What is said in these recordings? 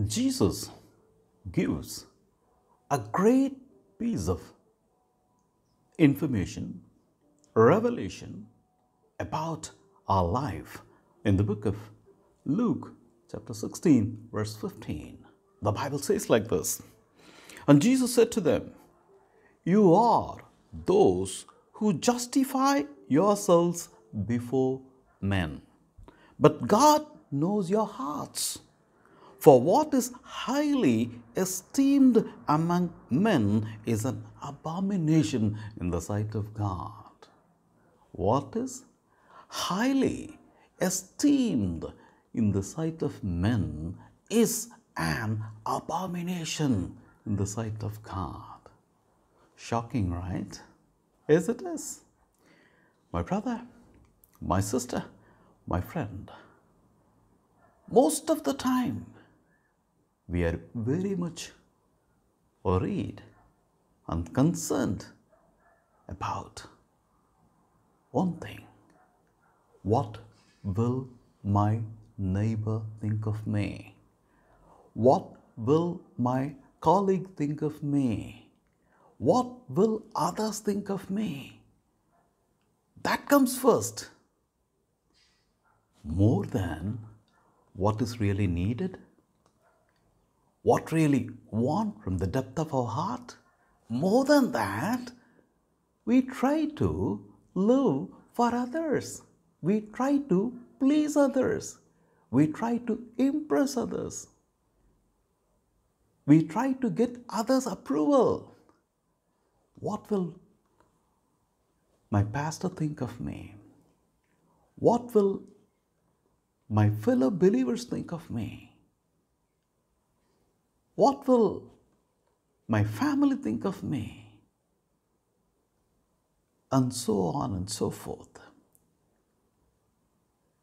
Jesus gives a great piece of information, revelation about our life in the book of Luke, chapter 16, verse 15. The Bible says like this And Jesus said to them, You are those who justify yourselves before men. But God knows your hearts. For what is highly esteemed among men is an abomination in the sight of God. What is highly esteemed in the sight of men is an abomination in the sight of God. Shocking, right? Yes, it is. My brother, my sister, my friend, most of the time we are very much worried and concerned about one thing what will my neighbor think of me? What will my colleague think of me? What will others think of me? That comes first. More than what is really needed, what really want from the depth of our heart. More than that, we try to live for others. We try to please others. We try to impress others. We try to get others' approval. What will my pastor think of me? What will my fellow believers think of me? What will my family think of me? And so on and so forth.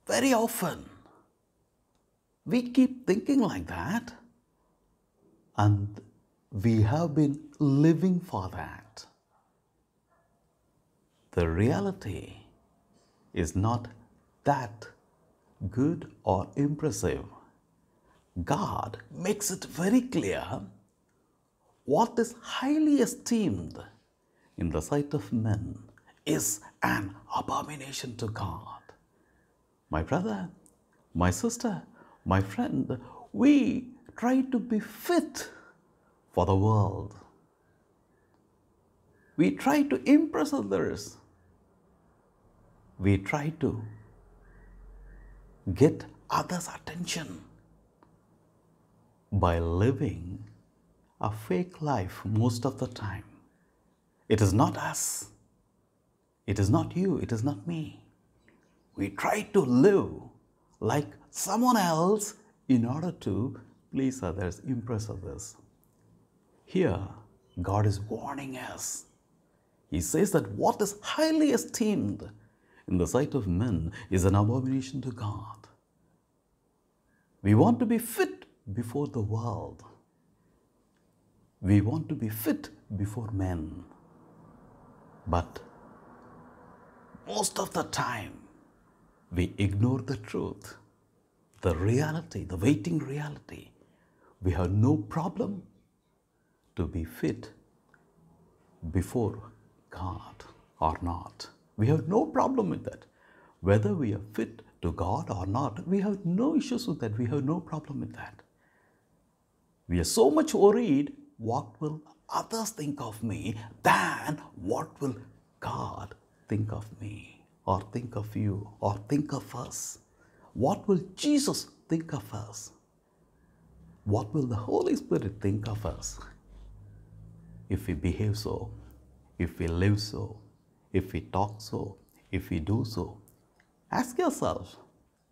Very often, we keep thinking like that, and we have been living for that. The reality is not that good or impressive. God makes it very clear what is highly esteemed in the sight of men is an abomination to God. My brother, my sister, my friend, we try to be fit for the world. We try to impress others. We try to get others' attention by living a fake life most of the time. It is not us. It is not you. It is not me. We try to live like someone else in order to please others, impress others. Here, God is warning us. He says that what is highly esteemed in the sight of men is an abomination to God. We want to be fit before the world. We want to be fit before men. But most of the time, we ignore the truth, the reality, the waiting reality. We have no problem to be fit before God or not. We have no problem with that. Whether we are fit to God or not, we have no issues with that. We have no problem with that. We are so much worried what will others think of me than what will God think of me or think of you or think of us. What will Jesus think of us? What will the Holy Spirit think of us if we behave so, if we live so, if we talk so, if we do so? Ask yourself,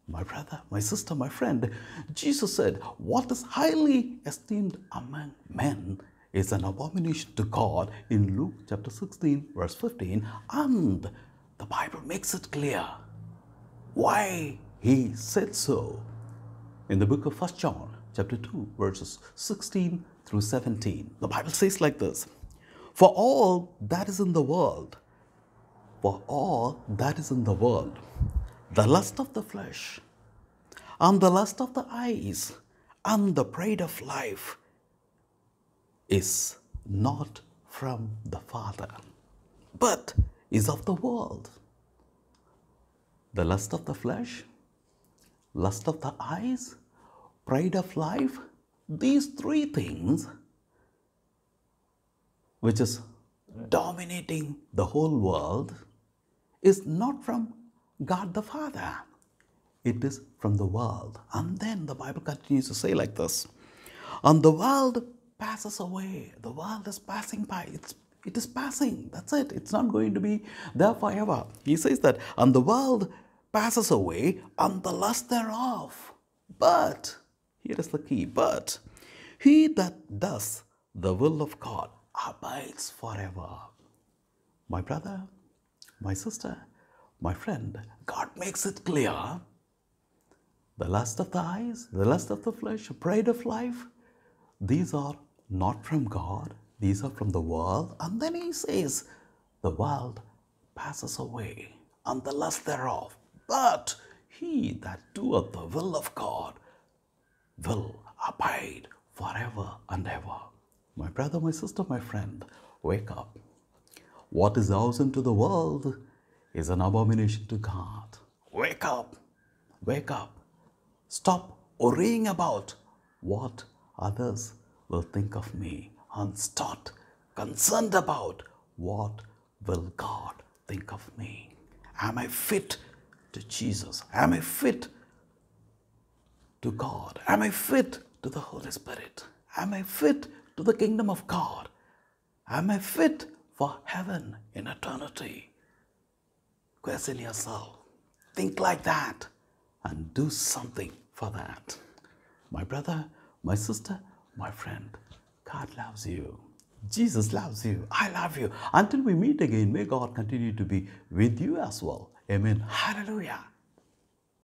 my brother, my sister, my friend, Jesus said, What is highly esteemed among men is an abomination to God in Luke chapter 16, verse 15, and the Bible makes it clear why he said so in the book of 1 John chapter 2, verses 16 through 17. The Bible says like this For all that is in the world, for all that is in the world, the lust of the flesh, and the lust of the eyes, and the pride of life is not from the Father, but is of the world. The lust of the flesh, lust of the eyes, pride of life, these three things, which is dominating the whole world, is not from God the Father. It is from the world. And then the Bible continues to say like this And the world passes away. The world is passing by. It's it is passing. That's it. It's not going to be there forever. He says that, and the world passes away, and the lust thereof. But, here is the key, but he that does the will of God abides forever. My brother, my sister, my friend, God makes it clear the lust of the eyes, the lust of the flesh, the pride of life, these are not from God, these are from the world. And then he says, The world passes away, and the lust thereof. But he that doeth the will of God will abide forever and ever. My brother, my sister, my friend, wake up. What is thousand to the world is an abomination to God. Wake up, wake up. Stop worrying about what others will think of me and start concerned about what will God think of me. Am I fit to Jesus? Am I fit to God? Am I fit to the Holy Spirit? Am I fit to the kingdom of God? Am I fit for heaven in eternity? Question yourself. Think like that and do something for that. My brother, my sister, my friend, God loves you. Jesus loves you. I love you. Until we meet again, may God continue to be with you as well. Amen. Hallelujah.